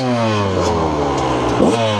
Whoa. Whoa.